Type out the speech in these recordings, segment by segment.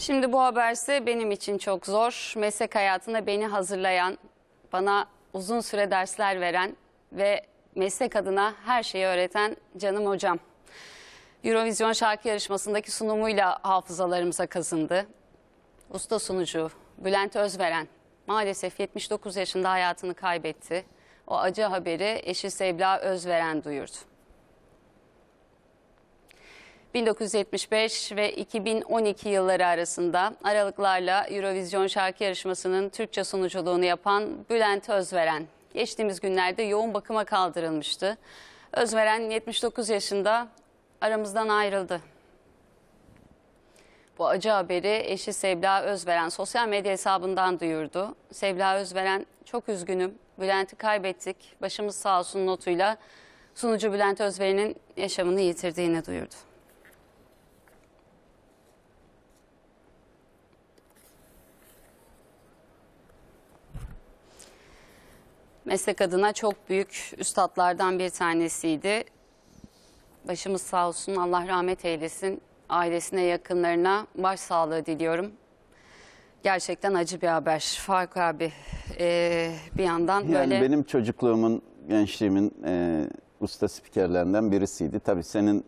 Şimdi bu haberse benim için çok zor. Meslek hayatında beni hazırlayan, bana uzun süre dersler veren ve meslek adına her şeyi öğreten canım hocam. Eurovision şarkı yarışmasındaki sunumuyla hafızalarımıza kazındı. Usta sunucu Bülent Özveren maalesef 79 yaşında hayatını kaybetti. O acı haberi eşi Sebla Özveren duyurdu. 1975 ve 2012 yılları arasında aralıklarla Eurovision şarkı yarışmasının Türkçe sunuculuğunu yapan Bülent Özveren geçtiğimiz günlerde yoğun bakıma kaldırılmıştı. Özveren 79 yaşında aramızdan ayrıldı. Bu acı haberi eşi Sebla Özveren sosyal medya hesabından duyurdu. Sebla Özveren çok üzgünüm. Bülent'i kaybettik. Başımız sağ olsun notuyla sunucu Bülent Özveren'in yaşamını yitirdiğini duyurdu. Meslek adına çok büyük üstadlardan bir tanesiydi. Başımız sağ olsun, Allah rahmet eylesin. Ailesine, yakınlarına başsağlığı diliyorum. Gerçekten acı bir haber. Faruk abi eee, bir yandan Yani böyle... benim çocukluğumun, gençliğimin e, usta spikerlerinden birisiydi. Tabii senin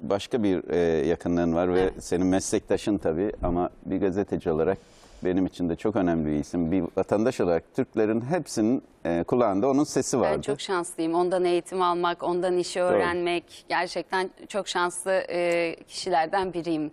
başka bir e, yakınlığın var ve Evet. senin meslektaşın tabii ama bir gazeteci olarak benim için de çok önemli bir isim. Bir vatandaş olarak Türklerin hepsinin e, kulağında onun sesi vardı. Ben çok şanslıyım. Ondan eğitim almak, ondan işi öğrenmek. Gerçekten çok şanslı eee, kişilerden biriyim.